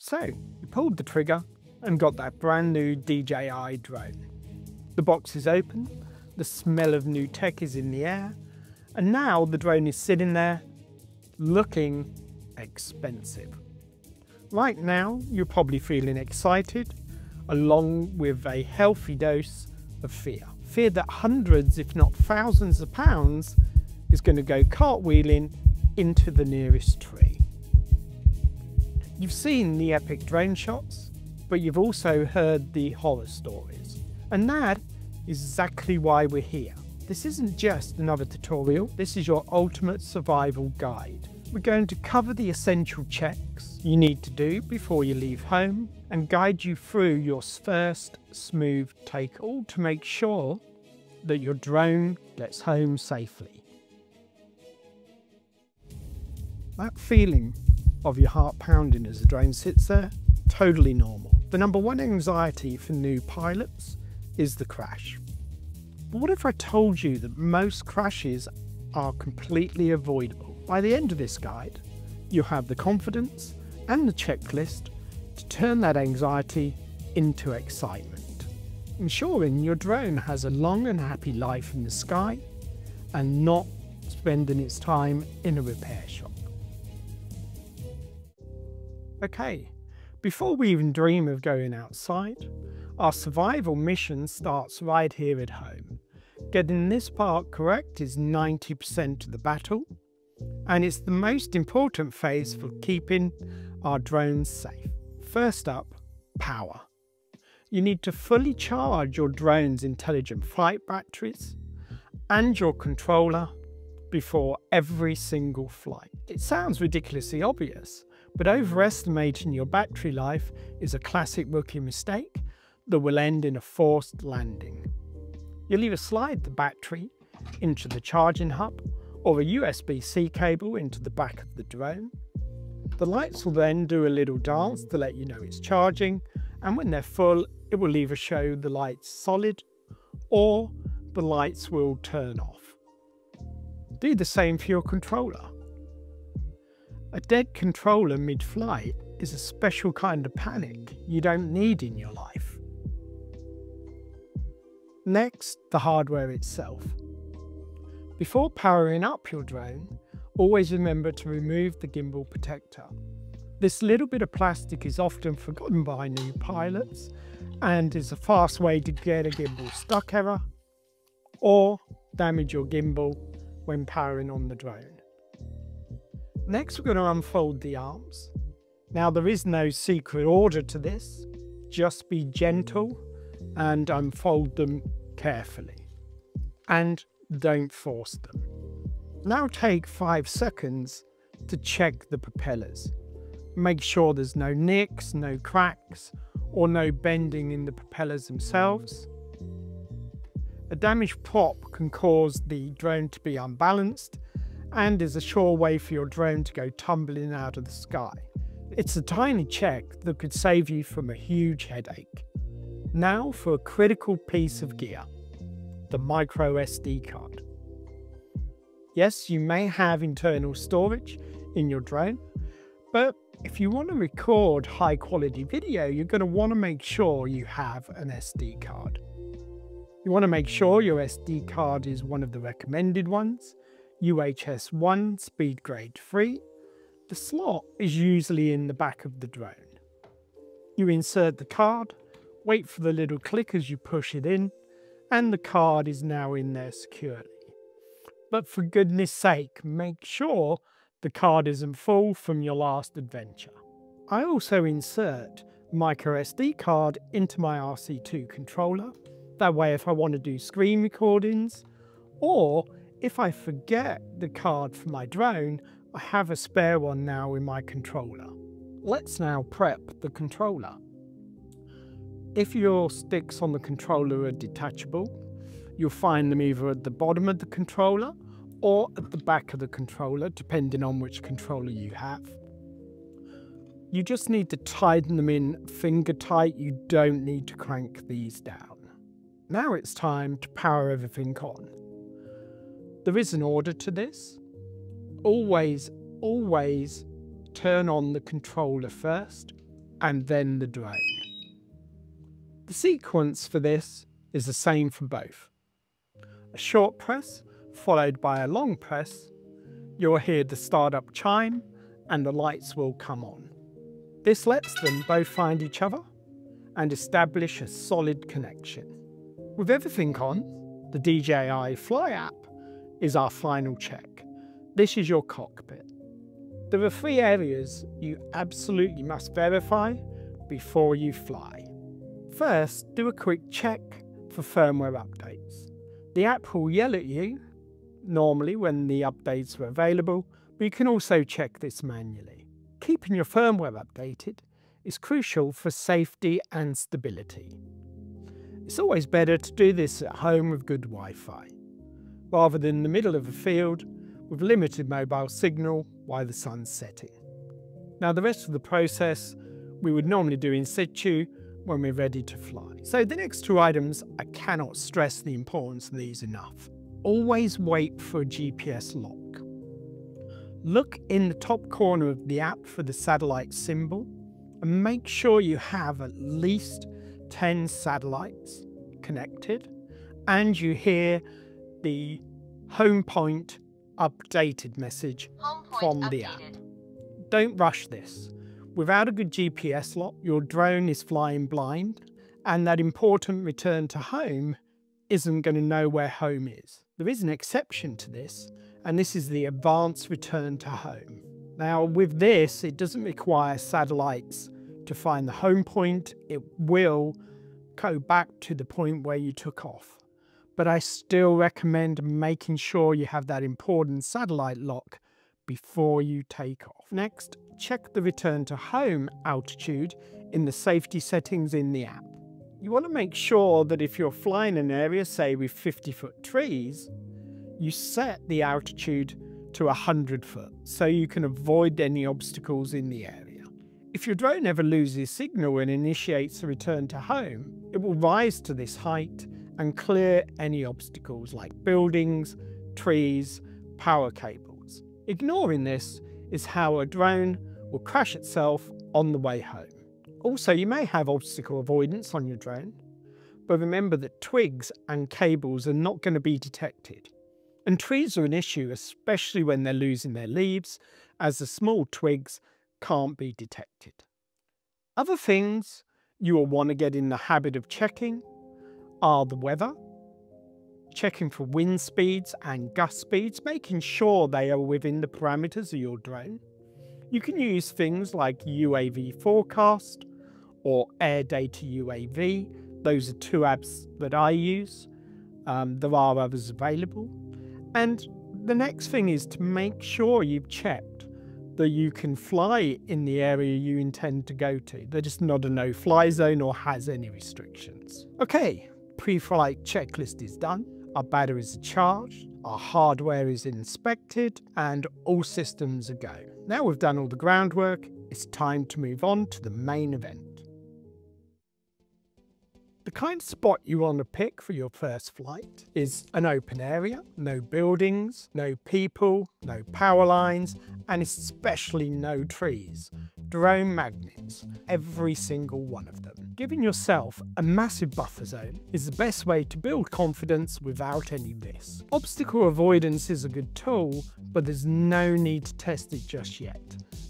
So, you pulled the trigger and got that brand new DJI drone. The box is open, the smell of new tech is in the air, and now the drone is sitting there looking expensive. Right now, you're probably feeling excited, along with a healthy dose of fear. Fear that hundreds, if not thousands of pounds is going to go cartwheeling into the nearest tree. You've seen the epic drone shots, but you've also heard the horror stories. And that is exactly why we're here. This isn't just another tutorial, this is your ultimate survival guide. We're going to cover the essential checks you need to do before you leave home and guide you through your first smooth takeoff to make sure that your drone gets home safely. That feeling of your heart pounding as the drone sits there, totally normal. The number one anxiety for new pilots is the crash. But what if I told you that most crashes are completely avoidable? By the end of this guide, you'll have the confidence and the checklist to turn that anxiety into excitement, ensuring your drone has a long and happy life in the sky and not spending its time in a repair shop. Okay, before we even dream of going outside, our survival mission starts right here at home. Getting this part correct is 90% of the battle, and it's the most important phase for keeping our drones safe. First up, power. You need to fully charge your drone's intelligent flight batteries and your controller before every single flight. It sounds ridiculously obvious, but overestimating your battery life is a classic rookie mistake that will end in a forced landing. You'll either slide the battery into the charging hub or a USB-C cable into the back of the drone. The lights will then do a little dance to let you know it's charging and when they're full it will either show the lights solid or the lights will turn off. Do the same for your controller. A dead controller mid-flight is a special kind of panic you don't need in your life. Next, the hardware itself. Before powering up your drone, always remember to remove the gimbal protector. This little bit of plastic is often forgotten by new pilots and is a fast way to get a gimbal stuck error or damage your gimbal when powering on the drone. Next we're going to unfold the arms. Now there is no secret order to this, just be gentle and unfold them carefully. And don't force them. Now take 5 seconds to check the propellers. Make sure there's no nicks, no cracks, or no bending in the propellers themselves. A damaged prop can cause the drone to be unbalanced and is a sure way for your drone to go tumbling out of the sky. It's a tiny check that could save you from a huge headache. Now for a critical piece of gear the micro SD card. Yes, you may have internal storage in your drone, but if you want to record high quality video, you're going to want to make sure you have an SD card. You want to make sure your SD card is one of the recommended ones, UHS 1 speed grade 3. The slot is usually in the back of the drone. You insert the card, wait for the little click as you push it in, and the card is now in there securely. But for goodness sake, make sure the card isn't full from your last adventure. I also insert micro SD card into my RC2 controller. That way if I want to do screen recordings, or if I forget the card for my drone, I have a spare one now in my controller. Let's now prep the controller. If your sticks on the controller are detachable, you'll find them either at the bottom of the controller or at the back of the controller, depending on which controller you have. You just need to tighten them in finger tight, you don't need to crank these down. Now it's time to power everything on. There is an order to this. Always, always turn on the controller first and then the drone. The sequence for this is the same for both. A short press followed by a long press, you'll hear the startup chime and the lights will come on. This lets them both find each other and establish a solid connection. With everything on, the DJI Fly app is our final check. This is your cockpit. There are three areas you absolutely must verify before you fly. First, do a quick check for firmware updates. The app will yell at you, normally when the updates are available, but you can also check this manually. Keeping your firmware updated is crucial for safety and stability. It's always better to do this at home with good Wi-Fi, rather than in the middle of a field with limited mobile signal while the sun's setting. Now the rest of the process we would normally do in situ when we're ready to fly. So the next two items, I cannot stress the importance of these enough. Always wait for a GPS lock. Look in the top corner of the app for the satellite symbol and make sure you have at least 10 satellites connected and you hear the home point updated message from updated. the app. Don't rush this. Without a good GPS lock, your drone is flying blind, and that important return to home isn't going to know where home is. There is an exception to this, and this is the advanced return to home. Now, with this, it doesn't require satellites to find the home point, it will go back to the point where you took off but I still recommend making sure you have that important satellite lock before you take off. Next, check the return to home altitude in the safety settings in the app. You want to make sure that if you're flying an area, say with 50 foot trees, you set the altitude to 100 foot so you can avoid any obstacles in the area. If your drone ever loses signal and initiates a return to home, it will rise to this height and clear any obstacles like buildings, trees, power cables. Ignoring this is how a drone will crash itself on the way home. Also, you may have obstacle avoidance on your drone, but remember that twigs and cables are not going to be detected. And trees are an issue, especially when they're losing their leaves, as the small twigs can't be detected. Other things you will want to get in the habit of checking are the weather, checking for wind speeds and gust speeds, making sure they are within the parameters of your drone. You can use things like UAV Forecast or Air Data UAV. Those are two apps that I use. Um, there are others available. And the next thing is to make sure you've checked that you can fly in the area you intend to go to, that not a no fly zone or has any restrictions. Okay, pre-flight checklist is done, our batteries are charged, our hardware is inspected, and all systems are go. Now we've done all the groundwork, it's time to move on to the main event. The kind of spot you want to pick for your first flight is an open area, no buildings, no people, no power lines, and especially no trees. Drone magnets, every single one of them. Giving yourself a massive buffer zone is the best way to build confidence without any risk. Obstacle avoidance is a good tool, but there's no need to test it just yet,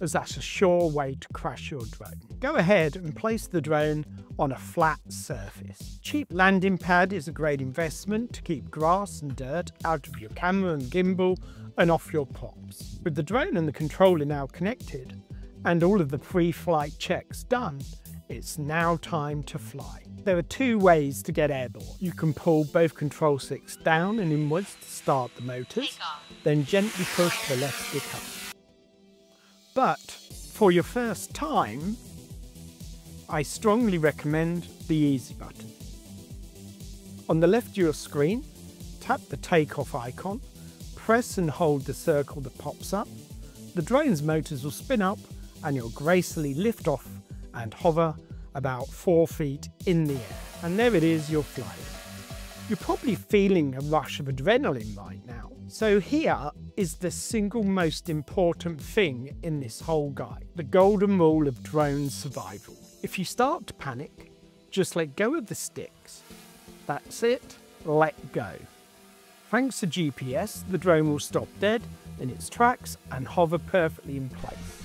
as that's a sure way to crash your drone. Go ahead and place the drone on a flat surface. Cheap landing pad is a great investment to keep grass and dirt out of your camera and gimbal and off your props. With the drone and the controller now connected, and all of the pre-flight checks done, it's now time to fly. There are two ways to get airborne. You can pull both control sticks down and inwards to start the motors, then gently push the left stick up. But for your first time, I strongly recommend the easy button. On the left of your screen, tap the takeoff icon, press and hold the circle that pops up. The drone's motors will spin up and you'll gracefully lift off and hover about four feet in the air. And there it is, you're flying. You're probably feeling a rush of adrenaline right now. So here is the single most important thing in this whole guide, the golden rule of drone survival. If you start to panic, just let go of the sticks. That's it, let go. Thanks to GPS, the drone will stop dead in its tracks and hover perfectly in place.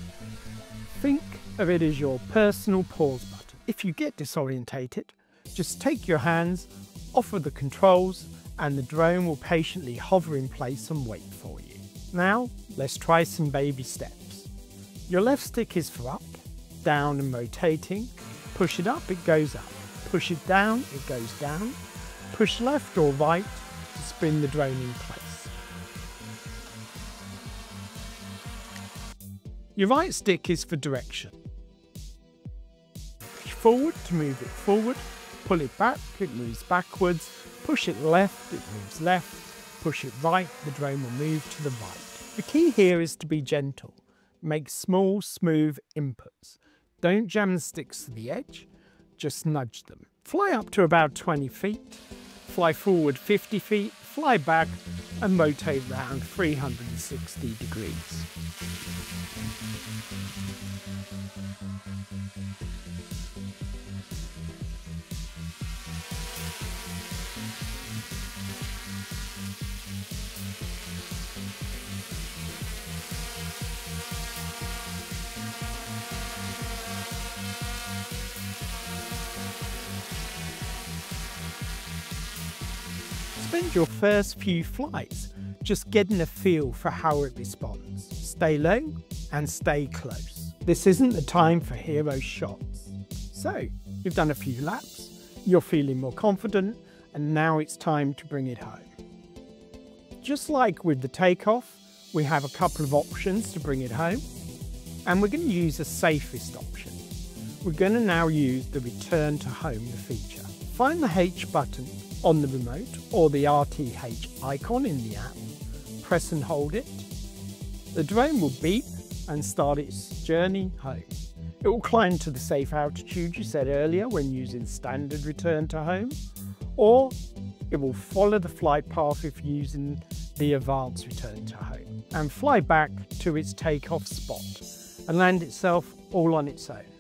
Think of it as your personal pause button. If you get disorientated, just take your hands off of the controls and the drone will patiently hover in place and wait for you. Now, let's try some baby steps. Your left stick is for up, down and rotating. Push it up, it goes up. Push it down, it goes down. Push left or right to spin the drone in place. Your right stick is for direction. Push forward to move it forward, pull it back, it moves backwards, push it left, it moves left, push it right, the drone will move to the right. The key here is to be gentle. Make small, smooth inputs. Don't jam the sticks to the edge, just nudge them. Fly up to about 20 feet, fly forward 50 feet, fly back and rotate around 360 degrees. Spend your first few flights just getting a feel for how it responds. Stay low and stay close. This isn't the time for hero shots. So, you've done a few laps, you're feeling more confident, and now it's time to bring it home. Just like with the takeoff, we have a couple of options to bring it home, and we're going to use the safest option. We're going to now use the return to home feature. Find the H button on the remote or the RTH icon in the app. Press and hold it. The drone will beep and start its journey home. It will climb to the safe altitude you said earlier when using standard return to home, or it will follow the flight path if using the advanced return to home and fly back to its takeoff spot and land itself all on its own.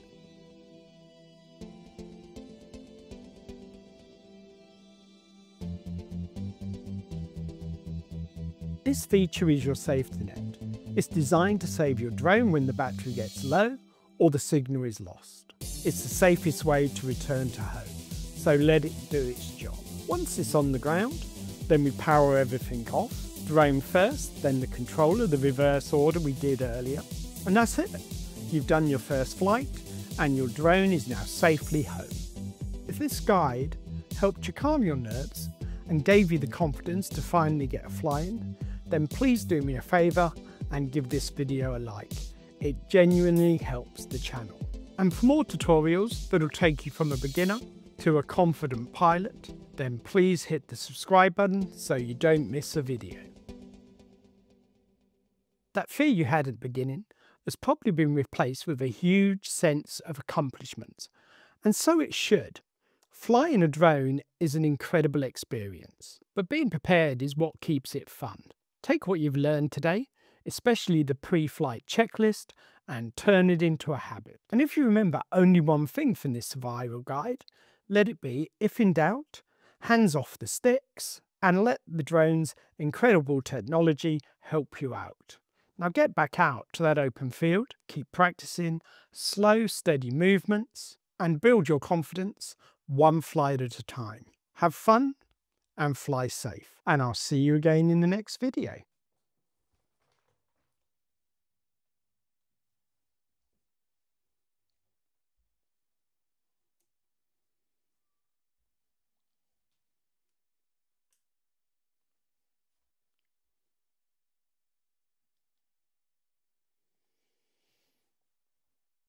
This feature is your safety net. It's designed to save your drone when the battery gets low or the signal is lost. It's the safest way to return to home, so let it do its job. Once it's on the ground, then we power everything off. Drone first, then the controller, the reverse order we did earlier. And that's it. You've done your first flight and your drone is now safely home. If this guide helped you calm your nerves and gave you the confidence to finally get a flying, then please do me a favour and give this video a like. It genuinely helps the channel. And for more tutorials that'll take you from a beginner to a confident pilot, then please hit the subscribe button so you don't miss a video. That fear you had at the beginning has probably been replaced with a huge sense of accomplishment, and so it should. Flying a drone is an incredible experience, but being prepared is what keeps it fun. Take what you've learned today, especially the pre-flight checklist, and turn it into a habit. And if you remember only one thing from this survival guide, let it be, if in doubt, hands off the sticks and let the drone's incredible technology help you out. Now get back out to that open field, keep practicing slow, steady movements, and build your confidence one flight at a time. Have fun and fly safe. And I'll see you again in the next video.